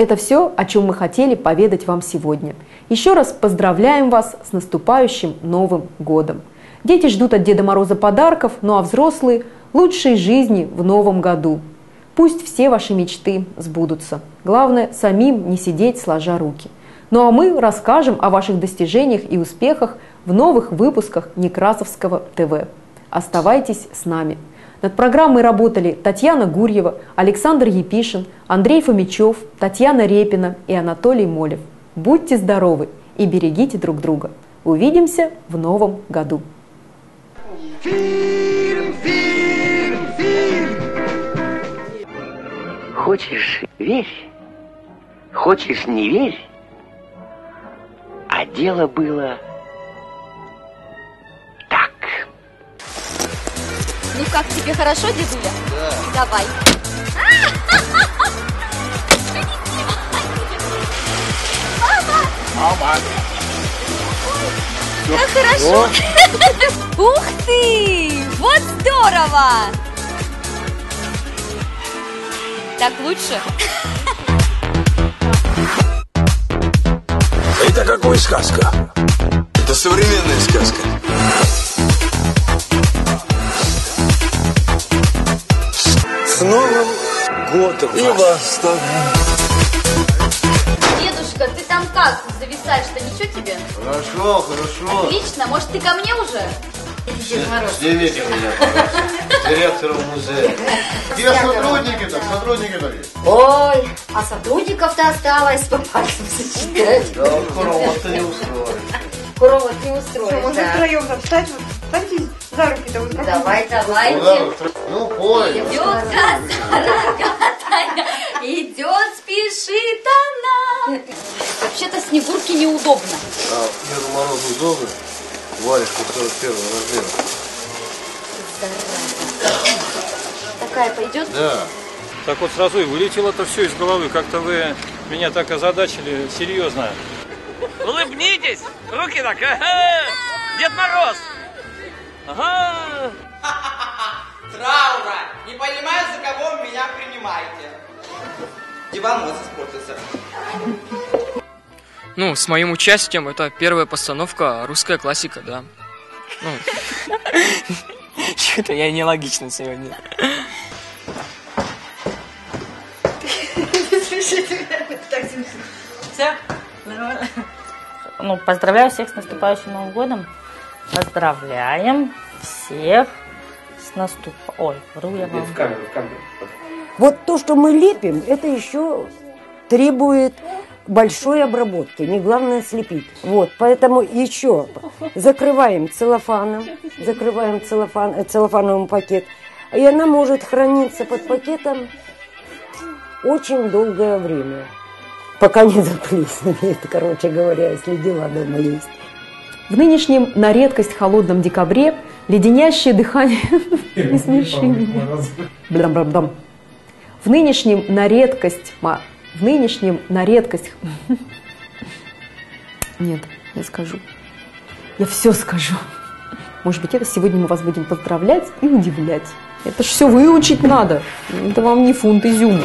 Это все, о чем мы хотели поведать вам сегодня. Еще раз поздравляем вас с наступающим Новым годом. Дети ждут от Деда Мороза подарков, ну а взрослые – лучшей жизни в Новом году. Пусть все ваши мечты сбудутся. Главное, самим не сидеть сложа руки. Ну а мы расскажем о ваших достижениях и успехах в новых выпусках Некрасовского ТВ. Оставайтесь с нами. Над программой работали Татьяна Гурьева, Александр Епишин, Андрей Фомичев, Татьяна Репина и Анатолий Молев. Будьте здоровы и берегите друг друга. Увидимся в новом году. Фильм, фильм, фильм. Хочешь – верь, хочешь – не верь, а дело было Ну как тебе хорошо, дедуля? Да. Давай. Мама! Как хорошо! Ух ты! Вот здорово! Так лучше? Это какой сказка? Это современная сказка. Годом! И вас Дедушка, ты там как зависаешь-то? Ничего тебе? Хорошо, хорошо. Отлично. Может, ты ко мне уже? Снимите меня, пожалуйста. Директором музея. Где сотрудники-то? Сотрудники-то есть? Ой, а сотрудников-то осталось по пальцам сочетать. Да, корова-то не устроит. Корова не устроит, Мы да. втроем там встать, вот, за руки-то. Вот, Давай, давайте. Ну, понял. Идет коза идет, спешит она. Вообще-то Снегурке неудобно. А Деду Морозу удобно? Варежка 41 размера. Такая пойдет? Да. Так вот сразу и вылетело это все из головы. Как-то вы меня так озадачили серьезно. Улыбнитесь! Руки так! Ага! Дед Мороз! Ага! Траура! Не понимаю, за кого вы меня принимаете. Диван мозг испортился. Ну, с моим участием это первая постановка русская классика, да. Ну. Что-то я нелогично сегодня. Все? Ну, поздравляю всех с наступающим Новым годом. Поздравляем всех с наступ... Ой, вру я вам. В камеру, в камеру. Вот то, что мы лепим, это еще требует большой обработки, не главное слепить. Вот, поэтому еще закрываем целлофаном, закрываем целлофан, э, целлофановым пакет, и она может храниться под пакетом очень долгое время, пока не заплесневеет, короче говоря, если дела дома есть. В нынешнем на редкость холодном декабре леденящее дыхание... Не смеши меня. В нынешнем на редкость... В нынешнем на редкость... Нет, не скажу. Я все скажу. Может быть, это сегодня мы вас будем поздравлять и удивлять. Это ж все выучить надо. Это вам не фунт изюма.